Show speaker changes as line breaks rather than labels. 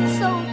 like so